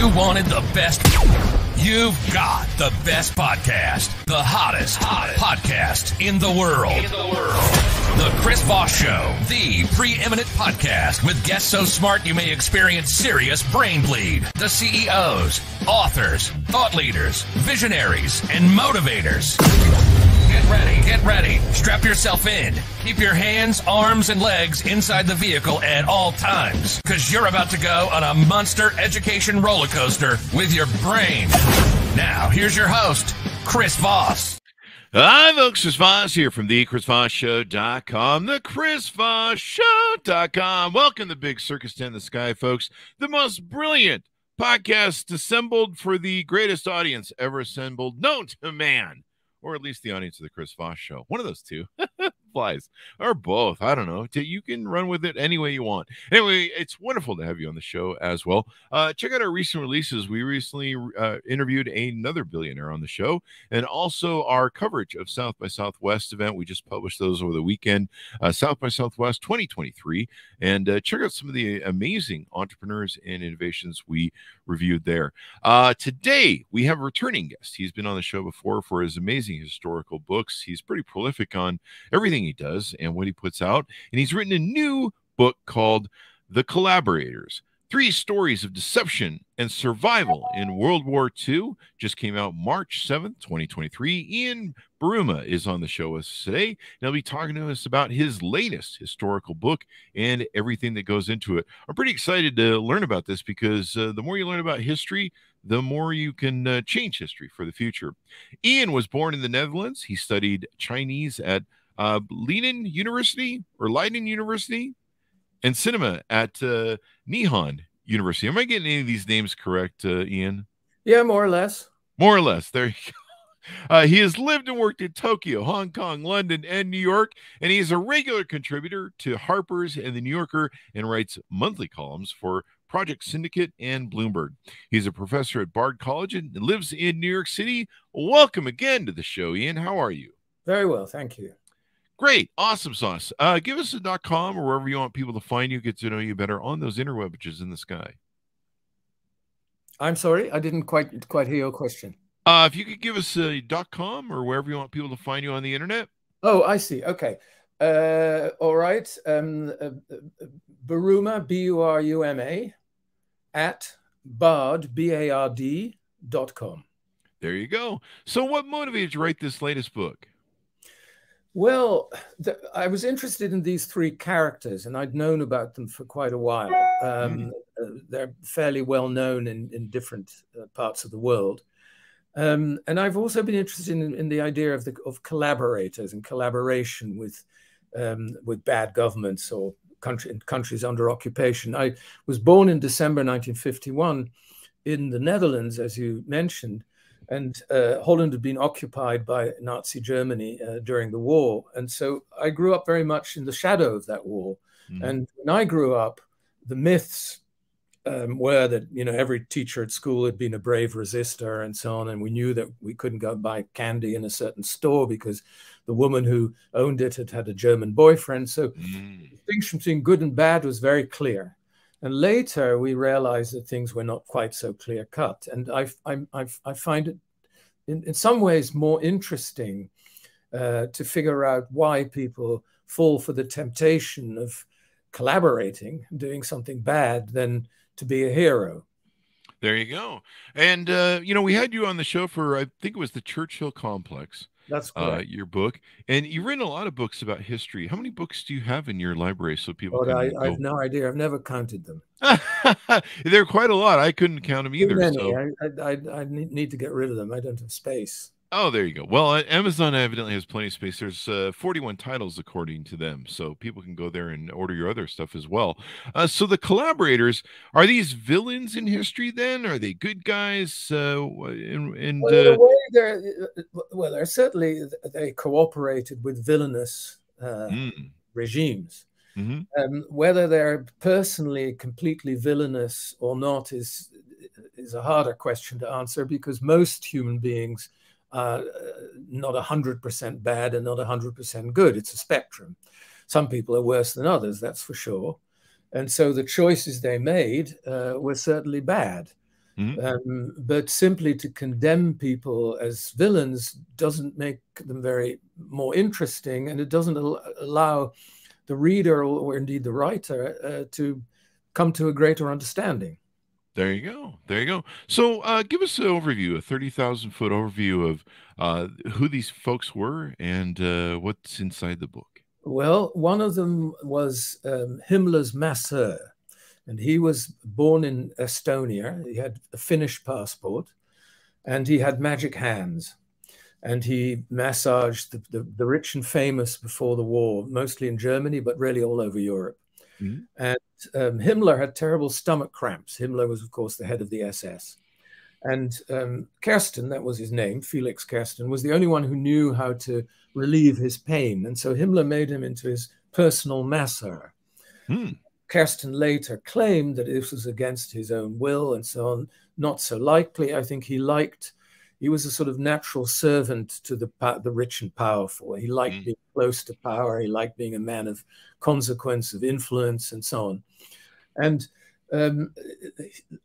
You wanted the best. You've got the best podcast, the hottest, hottest podcast in the world. In the world. The Chris Voss Show, the preeminent podcast with guests so smart you may experience serious brain bleed. The CEOs, authors, thought leaders, visionaries, and motivators. Get ready, get ready. Strap yourself in. Keep your hands, arms, and legs inside the vehicle at all times, because you're about to go on a monster education roller coaster with your brain. Now, here's your host, Chris Voss. Hi, folks. Chris Voss here from the ChrisVossShow.com, the ChrisVossShow.com. Welcome to Big Circus Tent in the Sky, folks. The most brilliant podcast assembled for the greatest audience ever assembled known to man or at least the audience of the Chris Voss show. One of those two flies, or both. I don't know. You can run with it any way you want. Anyway, it's wonderful to have you on the show as well. Uh, check out our recent releases. We recently uh, interviewed another billionaire on the show, and also our coverage of South by Southwest event. We just published those over the weekend, uh, South by Southwest 2023, and uh, check out some of the amazing entrepreneurs and innovations we reviewed there. Uh, today we have a returning guest. He's been on the show before for his amazing historical books. He's pretty prolific on everything he does and what he puts out. And he's written a new book called The Collaborators Three Stories of Deception and Survival in World War II. Just came out March 7th, 2023. Ian Buruma is on the show with us today. And he'll be talking to us about his latest historical book and everything that goes into it. I'm pretty excited to learn about this because uh, the more you learn about history, the more you can uh, change history for the future. Ian was born in the Netherlands. He studied Chinese at uh, Leiden University or Leiden University and cinema at uh, Nihon University. Am I getting any of these names correct, uh, Ian? Yeah, more or less. More or less. There you go. Uh, he has lived and worked in Tokyo, Hong Kong, London, and New York, and he is a regular contributor to Harper's and the New Yorker and writes monthly columns for Project Syndicate and Bloomberg. He's a professor at Bard College and lives in New York City. Welcome again to the show, Ian. How are you? Very well, thank you. Great. Awesome sauce. Uh, give us a dot com or wherever you want people to find you, get to know you better on those interwebs in the sky. I'm sorry, I didn't quite quite hear your question. Uh, if you could give us a dot com or wherever you want people to find you on the internet. Oh, I see. Okay. Uh, all right. Um, uh, Buruma, B U R U M A, at bard, B A R D dot com. There you go. So, what motivated you to write this latest book? Well, the, I was interested in these three characters, and I'd known about them for quite a while. Um, mm. uh, they're fairly well known in, in different uh, parts of the world. Um, and I've also been interested in, in the idea of, the, of collaborators and collaboration with, um, with bad governments or country, countries under occupation. I was born in December 1951 in the Netherlands, as you mentioned and uh, Holland had been occupied by Nazi Germany uh, during the war, and so I grew up very much in the shadow of that war. Mm. And when I grew up, the myths um, were that you know every teacher at school had been a brave resistor and so on, and we knew that we couldn't go buy candy in a certain store because the woman who owned it had had a German boyfriend. So mm. the distinction between good and bad was very clear. And later we realized that things were not quite so clear cut. And I, I, I find it in, in some ways more interesting uh, to figure out why people fall for the temptation of collaborating, doing something bad, than to be a hero. There you go. And, uh, you know, we had you on the show for, I think it was the Churchill Complex. That's uh, your book, and you've written a lot of books about history. How many books do you have in your library so people? Well, I, I, have no idea. I've never counted them. They're quite a lot. I couldn't count them either. Too many. So. I, I, I need to get rid of them. I don't have space. Oh, there you go. Well, uh, Amazon evidently has plenty of space. There's uh, 41 titles according to them, so people can go there and order your other stuff as well. Uh, so the collaborators are these villains in history? Then are they good guys? Uh, and, and well, the way they're well, they're certainly they cooperated with villainous mm. regimes. Mm-hmm. Um, whether they're personally completely villainous or not is is a harder question to answer because most human beings uh, not 100% bad and not 100% good. It's a spectrum. Some people are worse than others, that's for sure. And so the choices they made uh, were certainly bad. Mm-hmm. Um, but simply to condemn people as villains doesn't make them very more interesting, and it doesn't al- allow the reader or, or indeed the writer uh, to come to a greater understanding. There you go. There you go. So, uh, give us an overview, a 30,000 foot overview of uh, who these folks were and uh, what's inside the book. Well, one of them was um, Himmler's masseur, and he was born in Estonia. He had a Finnish passport, and he had magic hands. And he massaged the, the, the rich and famous before the war, mostly in Germany, but really all over Europe. Mm-hmm. And um, Himmler had terrible stomach cramps. Himmler was, of course, the head of the SS. And um, Kersten, that was his name, Felix Kersten, was the only one who knew how to relieve his pain. And so Himmler made him into his personal masseur. Hmm. Kersten later claimed that this was against his own will and so on. Not so likely. I think he liked, he was a sort of natural servant to the, the rich and powerful. He liked mm. being close to power. He liked being a man of consequence, of influence, and so on. And um,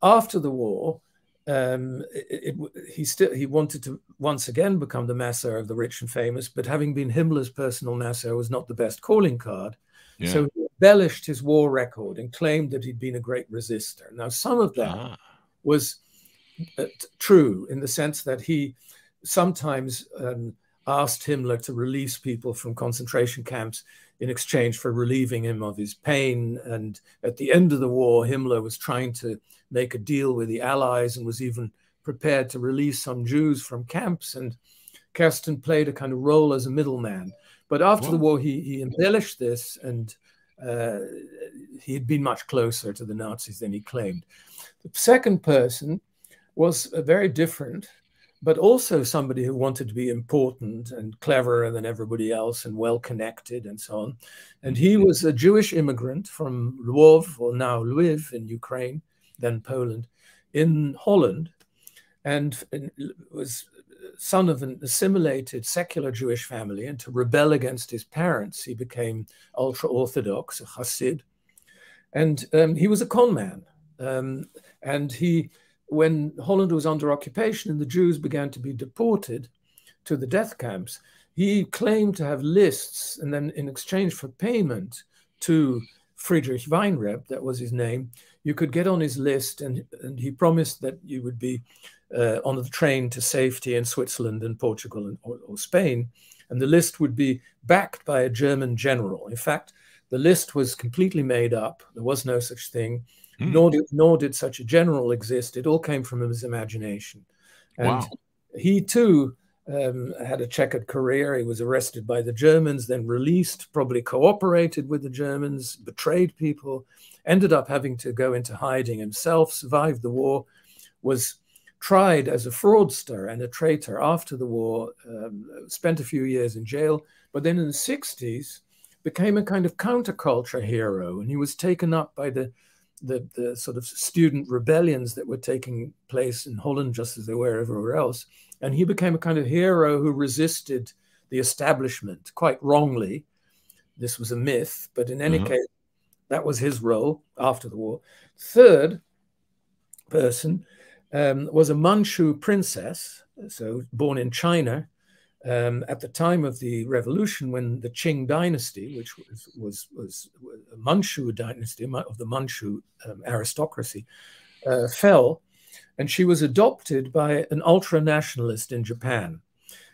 after the war, um, it, it, he still he wanted to once again become the masseur of the rich and famous, but having been Himmler's personal masseur was not the best calling card. Yeah. So he embellished his war record and claimed that he'd been a great resistor. Now, some of that ah. was true in the sense that he sometimes um, asked Himmler to release people from concentration camps in exchange for relieving him of his pain. And at the end of the war, Himmler was trying to make a deal with the Allies and was even prepared to release some Jews from camps. And Kersten played a kind of role as a middleman. But after the war, he, he embellished this and uh, he had been much closer to the Nazis than he claimed. The second person was very different but also somebody who wanted to be important and cleverer than everybody else and well connected and so on. And he was a Jewish immigrant from Lwów, or now Lviv in Ukraine, then Poland, in Holland, and was son of an assimilated secular Jewish family. And to rebel against his parents, he became ultra Orthodox, a Hasid. And um, he was a con man. Um, and he when Holland was under occupation and the Jews began to be deported to the death camps, he claimed to have lists, and then in exchange for payment to Friedrich Weinreb, that was his name, you could get on his list, and, and he promised that you would be uh, on the train to safety in Switzerland and Portugal and, or, or Spain, and the list would be backed by a German general. In fact, the list was completely made up. There was no such thing. Mm. Nor, did, nor did such a general exist. It all came from his imagination. And wow. he too um, had a checkered career. He was arrested by the Germans, then released, probably cooperated with the Germans, betrayed people, ended up having to go into hiding himself, survived the war, was tried as a fraudster and a traitor after the war, um, spent a few years in jail, but then in the 60s became a kind of counterculture hero. And he was taken up by the the, the sort of student rebellions that were taking place in Holland, just as they were everywhere else. And he became a kind of hero who resisted the establishment quite wrongly. This was a myth, but in any mm-hmm. case, that was his role after the war. Third person um, was a Manchu princess, so born in China, um, at the time of the revolution, when the Qing dynasty, which was was, was a Manchu dynasty of the Manchu um, aristocracy, uh, fell, and she was adopted by an ultra nationalist in Japan,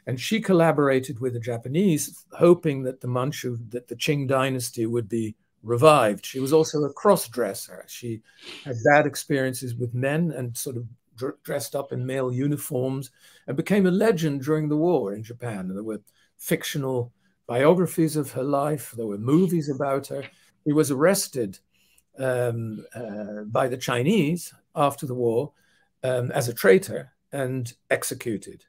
and she collaborated with the Japanese, hoping that the Manchu, that the Qing dynasty would be revived. She was also a cross dresser. She had bad experiences with men and sort of dressed up in male uniforms and became a legend during the war in Japan. There were fictional biographies of her life, there were movies about her. He was arrested um, uh, by the Chinese after the war um, as a traitor and executed.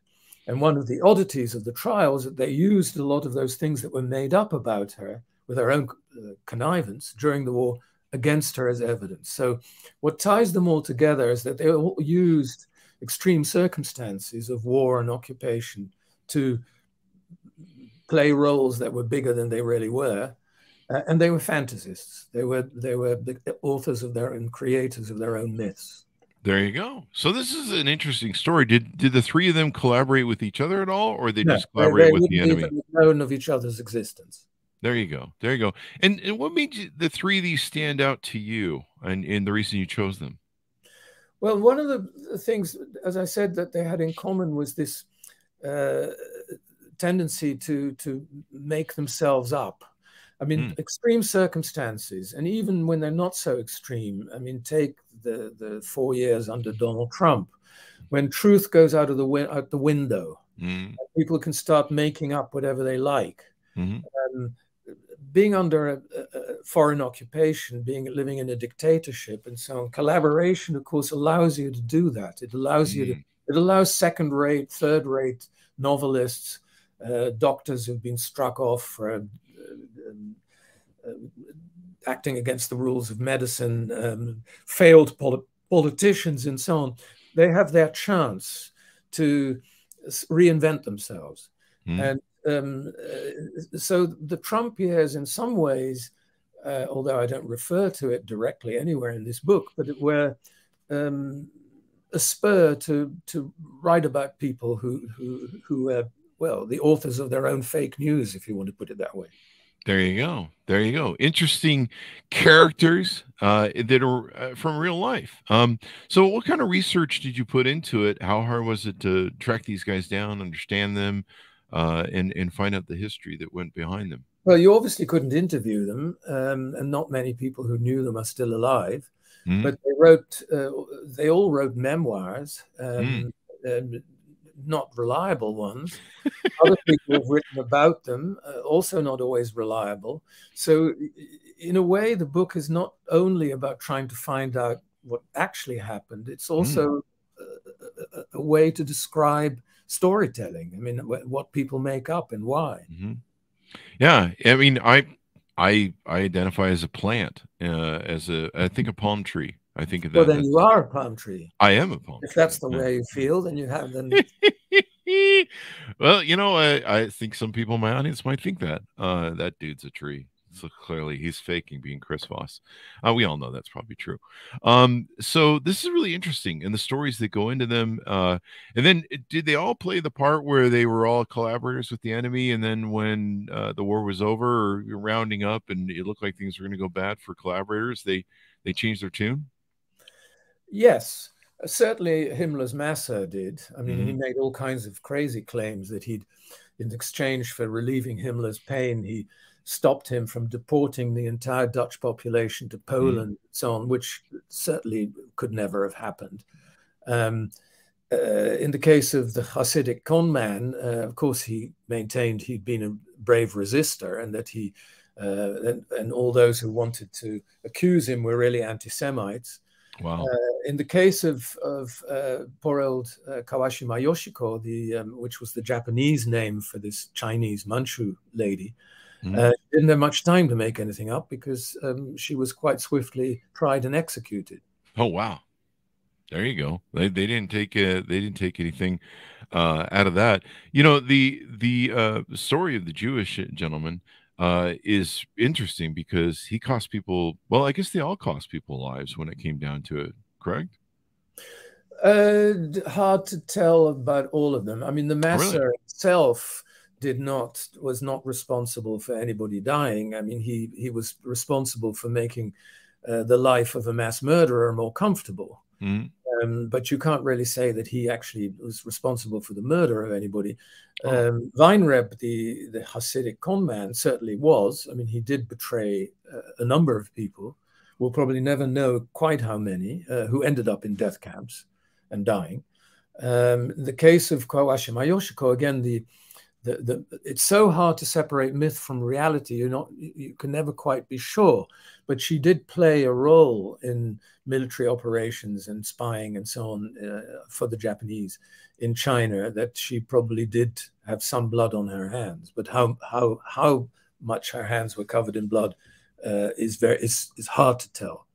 And one of the oddities of the trial was that they used a lot of those things that were made up about her with her own uh, connivance during the war against her as evidence. So, what ties them all together is that they all used extreme circumstances of war and occupation to play roles that were bigger than they really were. Uh, and they were fantasists. They were they were the authors of their own creators of their own myths. There you go. So this is an interesting story. Did did the three of them collaborate with each other at all, or they no, just collaborate they, they with the enemy? Known of each other's existence. There you go. There you go. And, and what made you, the three of these stand out to you, and, and the reason you chose them? Well, one of the things, as I said, that they had in common was this uh, tendency to to make themselves up. I mean, mm. extreme circumstances, and even when they're not so extreme. I mean, take the the four years under Donald Trump, when truth goes out of the out the window, mm. people can start making up whatever they like. Mm-hmm. Um, being under a, a, foreign occupation, being living in a dictatorship, and so on, collaboration, of course, allows you to do that. It allows mm. you to. Mm. It allows second-rate, third-rate novelists, uh, doctors who've been struck off for uh, uh, acting against the rules of medicine, um, failed poli- politicians, and so on. They have their chance to reinvent themselves. Mm. And um, uh, so the Trump years, in some ways, uh, although I don't refer to it directly anywhere in this book, but it were um, a spur to to write about people who who who are well the authors of their own fake news, if you want to put it that way. There you go. There you go. Interesting characters uh, that are uh, from real life. Um, so, what kind of research did you put into it? How hard was it to track these guys down, understand them? Uh, and and find out the history that went behind them. Well, you obviously couldn't interview them, um, and not many people who knew them are still alive. Mm. But they wrote, uh, they all wrote memoirs, um, mm. not reliable ones. Other people have written about them, uh, also not always reliable. So, in a way, the book is not only about trying to find out what actually happened; it's mm. also mm. a, a way to describe storytelling. I mean, what people make up and why. Mm-hmm. Yeah, I mean, I I I identify as a plant, uh, as a I think a palm tree. I think of that. Well, then you are a palm tree. I am a palm. If that's the way you feel, then you have them. well, you know, I, I think some people in my audience might think that. Uh, that dude's a tree. So clearly he's faking being Chris Voss. Uh, we all know that's probably true. Um, so this is really interesting and the stories that go into them. Uh, and then eh, did they all play the part where they were all collaborators with the enemy? And then when uh, the war was over or rounding up and it looked like things were going to go bad for collaborators, they, they changed their tune? Yes. Certainly, Himmler's Masser did. I mean, mm-hmm. he made all kinds of crazy claims that he'd, in exchange for relieving Himmler's pain, he stopped him from deporting the entire Dutch population to hmm. Poland, mm. so on, which certainly could never have happened. Um, uh, in the case of the Hasidic conman, uh, of course, he maintained he'd been a brave resistor and that he uh, and, and, all those who wanted to accuse him were really anti-Semites. Wow. Uh, in the case of, of uh, poor old uh, Kawashima Yoshiko, the, um, which was the Japanese name for this Chinese Manchu lady, Mm. Uh, didn't have much time to make anything up because um, she was quite swiftly tried and executed. Oh wow! There you go. They, they didn't take uh, they didn't take anything uh, out of that. You know the the uh, story of the Jewish gentleman uh, is interesting because he cost people. Well, I guess they all cost people lives when it came down to it. Correct. Uh, hard to tell about all of them. I mean, the Masser really? itself did not was not responsible for anybody dying. I mean, he he was responsible for making uh, the life of a mass murderer more comfortable. Mm. Um, but you can't really say that he actually was responsible for the murder of anybody. Oh. Um, Weinreb, the the Hasidic conman, certainly was. I mean, he did betray uh, a number of people. We'll probably never know quite how many uh, who ended up in death camps and dying. Um, the case of Kawashima Yoshiko, again, the the, the, it's so hard to separate myth from reality. You're not, you can never quite be sure. But she did play a role in military operations and spying and so on uh, for the Japanese in China. That she probably did have some blood on her hands. But how how how much her hands were covered in blood uh, is very is is hard to tell.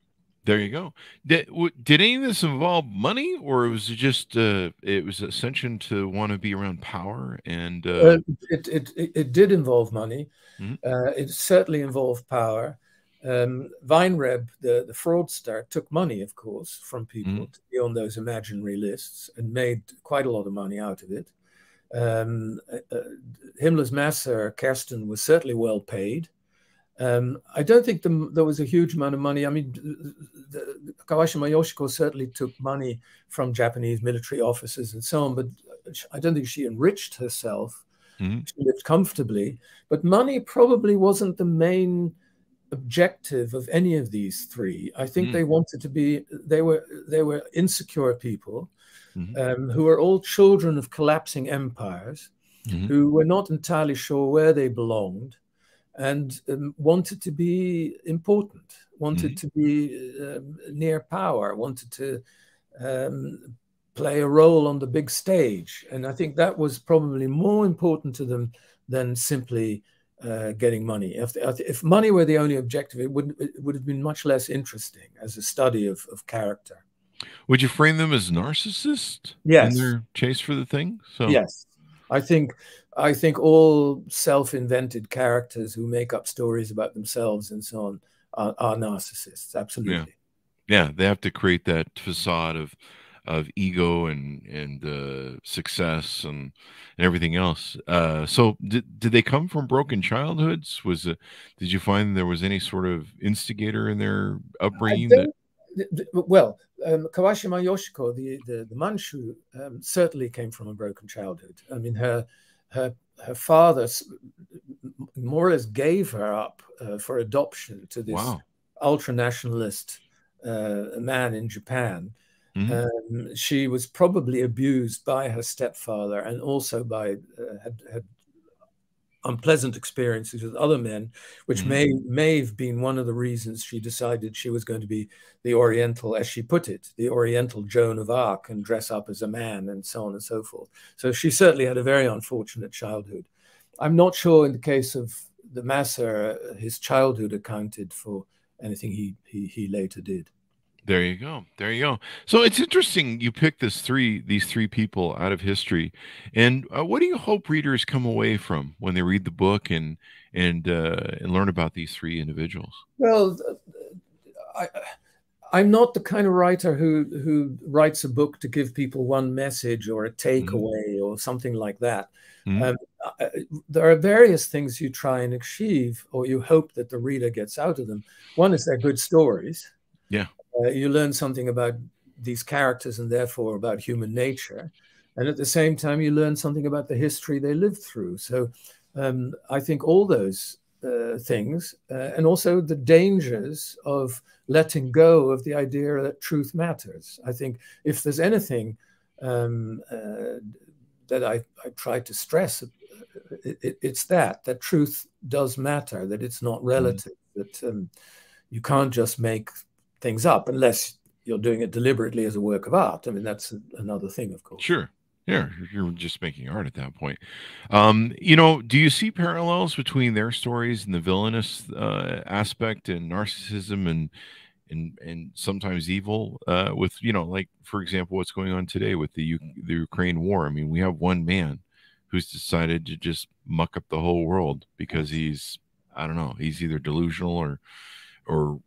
There you go. Did, did any of this involve money, or was it just uh, it was ascension to want to be around power? And uh... Uh, it, it, it it did involve money. Mm-hmm. Uh, it certainly involved power. Um, Weinreb, the, the fraudster, took money, of course, from people Mhm. to be on those imaginary lists and made quite a lot of money out of it. Um, uh, uh, Himmler's master, Kersten, was certainly well paid. Um, I don't think the, there was a huge amount of money. I mean, the, the, Kawashima Yoshiko certainly took money from Japanese military officers and so on, but I don't think she enriched herself. Mhm. She lived comfortably, but money probably wasn't the main objective of any of these three. I think Mm. they wanted to be they were they were insecure people Mhm. um, who were all children of collapsing empires Mhm. who were not entirely sure where they belonged and um, wanted to be important, wanted to be um, near power, wanted to um, play a role on the big stage. And I think that was probably more important to them than simply uh, getting money. If, if money were the only objective, it would, it would have been much less interesting as a study of, of character. Would you frame them as narcissists Yes. in their chase for the thing? So Yes, I think I think all self-invented characters who make up stories about themselves and so on are, are narcissists. Absolutely. yeah, they have to create that facade of of ego and and uh, success and and everything else. Uh, so did did they come from broken childhoods? Was it, did you find there was any sort of instigator in their upbringing? I That, th- th- well, um, Kawashima Yoshiko, the the, the Manchu, um, certainly came from a broken childhood. I mean, her her her father more or less gave her up uh, for adoption to this wow. ultra nationalist uh, man in Japan. Mhm. Um, she was probably abused by her stepfather and also by uh, had, had unpleasant experiences with other men, which Mhm. may may have been one of the reasons she decided she was going to be the Oriental, as she put it, the Oriental Joan of Arc and dress up as a man and so on and so forth. So she certainly had a very unfortunate childhood. I'm not sure in the case of the Masser, uh, his childhood accounted for anything he he, he later did. There you go. There you go. So it's interesting you picked this three these three people out of history, and uh, what do you hope readers come away from when they read the book and and uh, and learn about these three individuals? Well, I, I'm not the kind of writer who who writes a book to give people one message or a takeaway or something like that. Mhm. Um, I- there are various things you try and achieve, or you hope that the reader gets out of them. One is they're good stories. Yeah. Uh, you learn something about these characters and therefore about human nature, and at the same time you learn something about the history they lived through. So um, I think all those uh, things, uh, and also the dangers of letting go of the idea that truth matters. I think if there's anything um, uh, that I, I try to stress, it, it, it's that that truth does matter, that it's not relative, that um, you can't just make things up unless you're doing it deliberately as a work of art. I mean, that's another thing, of course. Sure. Yeah, you're just making art at that point. Um, you know, do you see parallels between their stories and the villainous uh, aspect and narcissism and and and sometimes evil uh, with you know, like for example, what's going on today with the U- the Ukraine war? I mean, we have one man who's decided to just muck up the whole world because he's I don't know, he's either delusional or or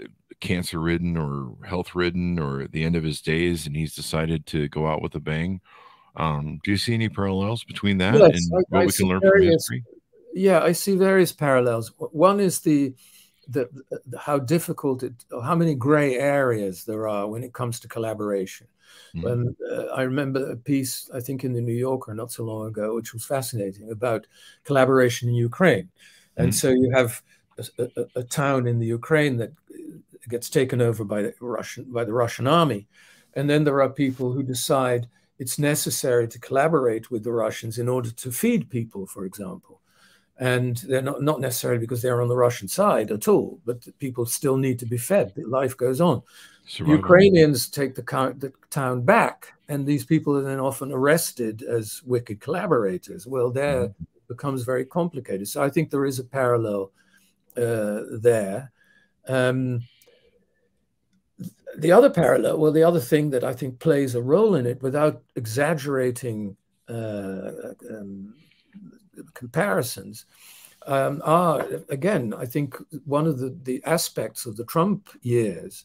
uh, cancer ridden or health ridden or at the end of his days and he's decided to go out with a bang um, do you see any parallels between that Yes, and I- what I we can learn from history Yeah, I see various parallels. One is the the, the how difficult it, how many gray areas there are when it comes to collaboration. Mhm. Um, uh, I remember a piece, I think, in the New Yorker not so long ago, which was fascinating about collaboration in Ukraine. And Mhm. so you have a, a, a town in the Ukraine that gets taken over by the Russian by the Russian army, and then there are people who decide it's necessary to collaborate with the Russians in order to feed people, for example. And they're not, not necessarily because they're on the Russian side at all, but people still need to be fed. Life goes on. Survival. Ukrainians take the, the town back, and these people are then often arrested as wicked collaborators. Well, there it becomes very complicated. So I think there is a parallel uh, there. Um, the other parallel, well, the other thing that I think plays a role in it, without exaggerating uh, um, comparisons, um, are again, I think one of the, the aspects of the Trump years,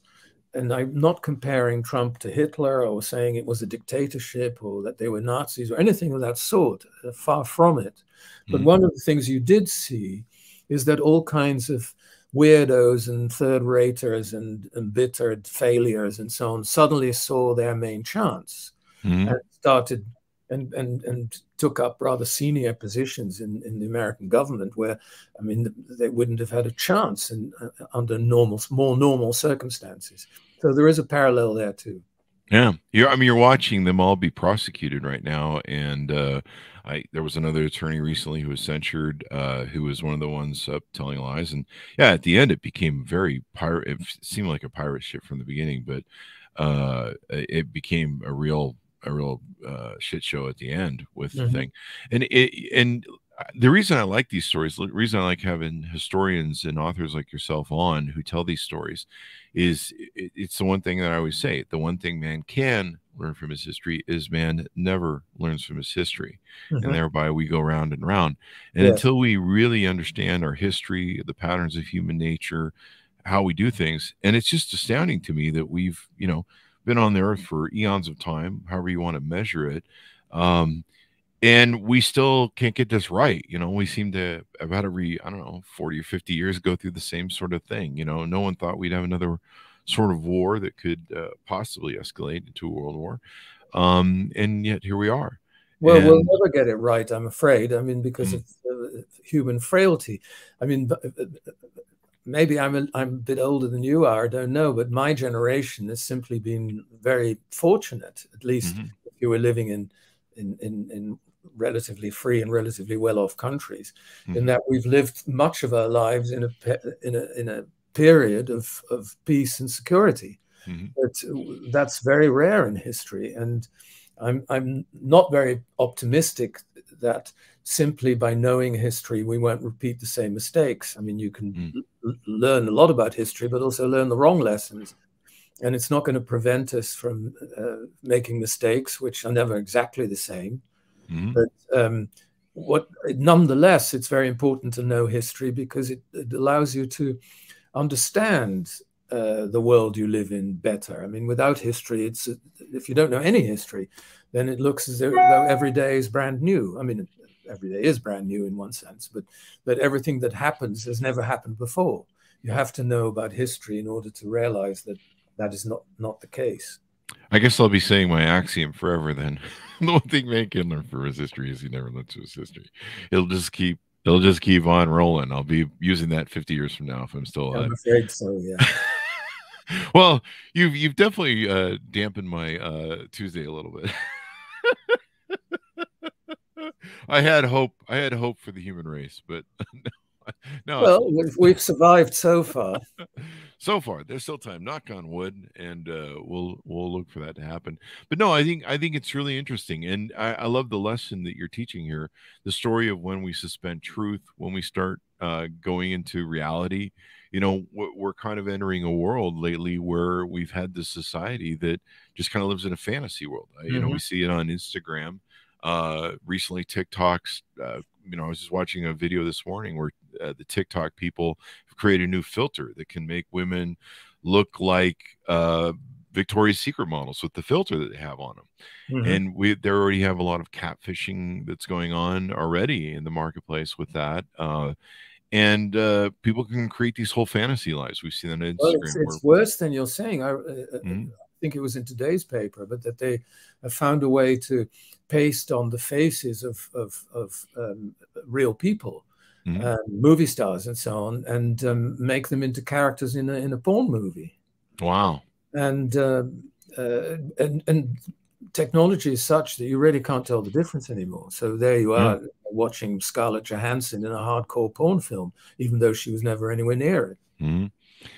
and I'm not comparing Trump to Hitler or saying it was a dictatorship or that they were Nazis or anything of that sort, uh, far from it. But mm-hmm. one of the things you did see is that all kinds of weirdos and third raters and embittered failures and so on suddenly saw their main chance mm-hmm. and started and, and, and took up rather senior positions in, in the American government where, I mean, they wouldn't have had a chance in, uh, under normal, more normal circumstances. So there is a parallel there too. Yeah, you're. I mean, you're watching them all be prosecuted right now, and uh, I there was another attorney recently who was censured, uh, who was one of the ones up telling lies, and yeah, at the end it became very pirate. It seemed like a pirate ship from the beginning, but uh, it became a real a real uh, shit show at the end with mm-hmm. the thing, and it and the reason I like these stories, the reason I like having historians and authors like yourself on who tell these stories, is it, it's the one thing that I always say: the one thing man can learn from his history is man never learns from his history, mm-hmm. and thereby we go round and round. And yes. until we really understand our history, the patterns of human nature, how we do things, and it's just astounding to me that we've you know been on the earth for eons of time, however you want to measure it. Um, and we still can't get this right. You know, we seem to about every, I don't know, 40 or 50 years go through the same sort of thing. You know, no one thought we'd have another sort of war that could uh, possibly escalate into a world war. Um, and yet here we are. Well, and, we'll never get it right, I'm afraid. I mean, because mm-hmm. of uh, human frailty. I mean, maybe I'm a, I'm a bit older than you are. I don't know, but my generation has simply been very fortunate. At least mm-hmm. if you were living in in in, in relatively free and relatively well-off countries, mm-hmm. in that we've lived much of our lives in a in a in a period of of peace and security. Mm-hmm. But that's very rare in history, and I'm I'm not very optimistic that simply by knowing history, we won't repeat the same mistakes. I mean, you can mm. learn a lot about history, but also learn the wrong lessons. And it's not going to prevent us from uh, making mistakes, which are never exactly the same. Mm. But um, what, nonetheless, it's very important to know history because it, it allows you to understand uh, the world you live in better. I mean, without history, it's if you don't know any history, then it looks as though every day is brand new. I mean, every day is brand new in one sense, but but everything that happens has never happened before. You have to know about history in order to realize that that is not not the case. I guess I'll be saying my axiom forever then. the one thing can learn from his history is he never learns his history. It'll just keep it'll just keep on rolling. I'll be using that 50 years from now if I'm still alive. I'm afraid so, yeah. well, you've you've definitely uh, dampened my uh, Tuesday a little bit. I had hope. I had hope for the human race, but no. Well, we've, we've survived so far. so far, there's still time. Knock on wood, and uh, we'll we'll look for that to happen. But no, I think I think it's really interesting, and I, I love the lesson that you're teaching here. The story of when we suspend truth, when we start uh, going into reality. You know, we're kind of entering a world lately where we've had this society that just kind of lives in a fantasy world. Mm-hmm. You know, we mm-hmm. see it on Instagram uh, recently TikToks. Uh, you know, I was just watching a video this morning where uh, the TikTok people have created a new filter that can make women look like uh, Victoria's Secret models with the filter that they have on them. Mm-hmm. And we they already have a lot of catfishing that's going on already in the marketplace with that. Uh, and uh, people can create these whole fantasy lives. We've seen that on Instagram. Well, it's, it's worse than you're saying. I, mm-hmm. I think it was in today's paper, but that they found a way to paste on the faces of of, of um, real people, mm-hmm. um, movie stars, and so on, and um, make them into characters in a in a porn movie. Wow! And uh, uh, and and technology is such that you really can't tell the difference anymore. So there you are mm-hmm. watching Scarlett Johansson in a hardcore porn film, even though she was never anywhere near it. Mm-hmm.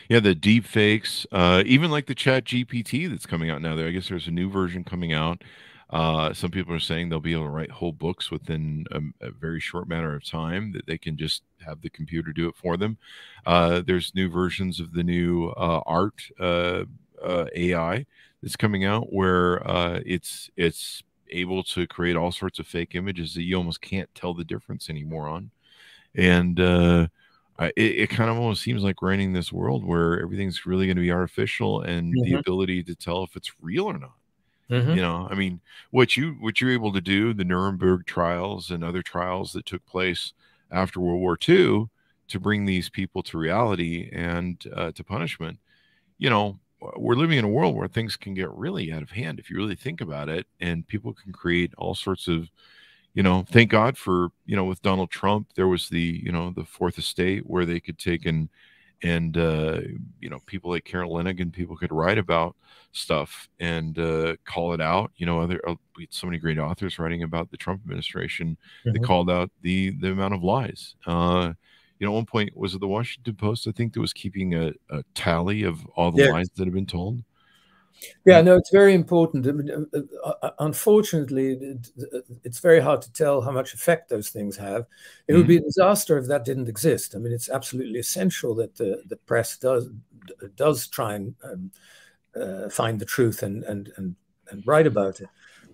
Yeah, the deep fakes, uh, even like the Chat GPT that's coming out now. There, I guess there's a new version coming out uh, some people are saying they'll be able to write whole books within a, a, very short matter of time that they can just have the computer do it for them. Uh, there's new versions of the new uh, art uh, uh, AI that's coming out where it's it's able to create all sorts of fake images that you almost can't tell the difference anymore on. and it, it, kind of almost seems like we're in this world where everything's really going to be artificial, and mm-hmm. the ability to tell if it's real or not. Mm-hmm. You know, I mean, what you what you're able to do, the Nuremberg trials and other trials that took place after World War II to bring these people to reality and uh, to punishment. You know, we're living in a world where things can get really out of hand if you really think about it, and people can create all sorts of you know, thank God for, you know, with Donald Trump, there was the, you know, the fourth estate where they could take and, and, uh, you know, people like Karen Lanigan, people could write about stuff and uh, call it out. You know, other, uh, we had so many great authors writing about the Trump administration. Mm-hmm. They called out the, the amount of lies. Uh, you know, at one point was it the Washington Post? I think that was keeping a, a tally of all the lies that have been told. Yeah, no, it's very important. Uh, uh, uh, unfortunately, it's very hard to tell how much effect those things have. It mm would be a disaster if that didn't exist. I mean, it's absolutely essential that the, the press does does try and um, uh, find the truth and, and and and write about it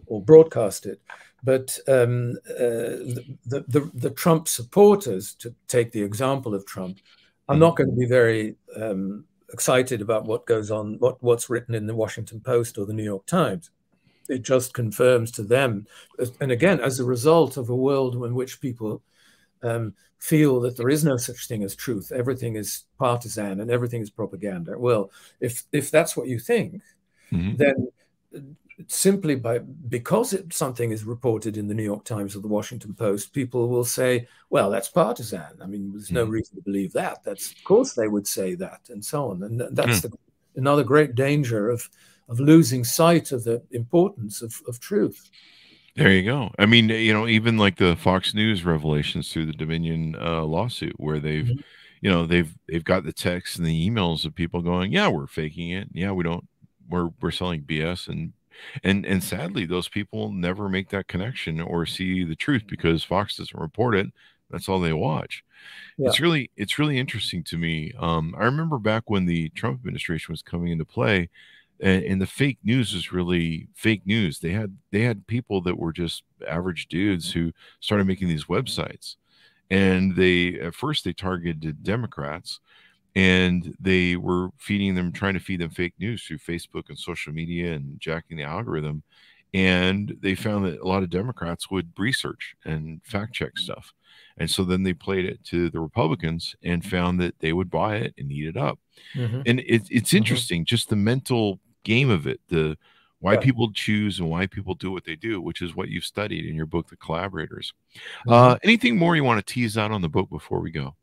or broadcast it. But um, uh, the, the the Trump supporters, to take the example of Trump, are not going to be very um, excited about what goes on, what, what's written in the Washington Post or the New York Times. It just confirms to them, and again, as a result of a world in which people um, feel that there is no such thing as truth, everything is partisan and everything is propaganda. Well, if if that's what you think, mm-hmm. then simply by because it, something is reported in the New York Times or the Washington Post, people will say, "Well, that's partisan." I mean, there's no mm. reason to believe that. That's of course they would say that, and so on. And that's mm. the, another great danger of of losing sight of the importance of, of truth. There you go. I mean, you know, even like the Fox News revelations through the Dominion uh, lawsuit, where they've, mm-hmm. you know, they've they've got the texts and the emails of people going, "Yeah, we're faking it. Yeah, we don't. We're we're selling BS and and and sadly those people never make that connection or see the truth because fox doesn't report it. That's all they watch. Yeah. it's really it's really interesting to me. Um, i remember back when the trump administration was coming into play and, and, the fake news was really fake news. They had they had people that were just average dudes who started making these websites. And they at first they targeted democrats and they were feeding them trying to feed them fake news through facebook and social media and jacking the algorithm and they found that a lot of democrats would research and fact check stuff and so then they played it to the republicans and found that they would buy it and eat it up mm-hmm. and it, it's mm-hmm. interesting mm-hmm. just the mental game of it the why yeah. people choose and why people do what they do which is what you've studied in your book the collaborators mm-hmm. uh, anything more you want to tease out on the book before we go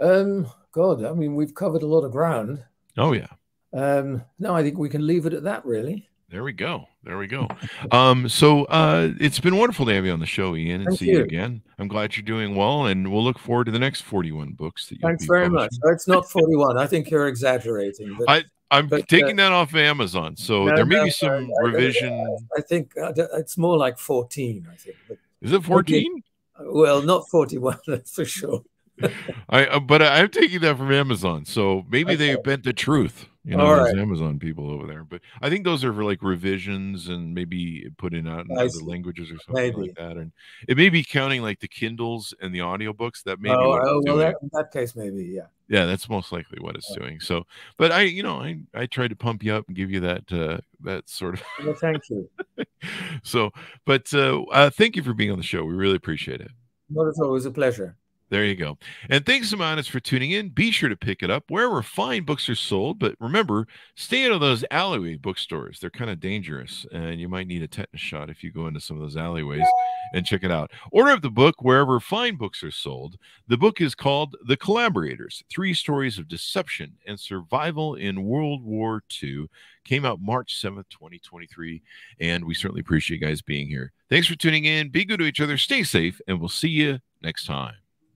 um God, I mean, we've covered a lot of ground. Oh yeah. Um, no, I think we can leave it at that. Really. There we go. There we go. Um, so uh, it's been wonderful to have you on the show, Ian, and Thank see you. you. again. I'm glad you're doing well, and we'll look forward to the next 41 books that you. Thanks very publishing. much. It's not 41. I think you're exaggerating. But, I I'm but, taking uh, that off Amazon, so no, there may no, be some I, revision. I, I think uh, it's more like 14. I think. But Is it 14? Well, not 41. That's for sure. I uh, but I'm taking that from Amazon, so maybe okay. they bent the truth. You know, right. Amazon people over there. But I think those are for like revisions and maybe putting out in I other see. languages or something maybe. like that. And it may be counting like the Kindles and the audiobooks. That may oh, oh well, that, in that case, maybe, yeah. Yeah, that's most likely what it's doing. So, but I, you know, I I tried to pump you up and give you that uh that sort of. well, thank you. so, but uh, uh, thank you for being on the show. We really appreciate it. Not at all. It was a pleasure. There you go. And thanks, Amonis, for tuning in. Be sure to pick it up wherever fine books are sold. But remember, stay out of those alleyway bookstores. They're kind of dangerous, and you might need a tetanus shot if you go into some of those alleyways and check it out. Order up the book wherever fine books are sold. The book is called The Collaborators Three Stories of Deception and Survival in World War II. Came out March 7th, 2023. And we certainly appreciate you guys being here. Thanks for tuning in. Be good to each other. Stay safe, and we'll see you next time.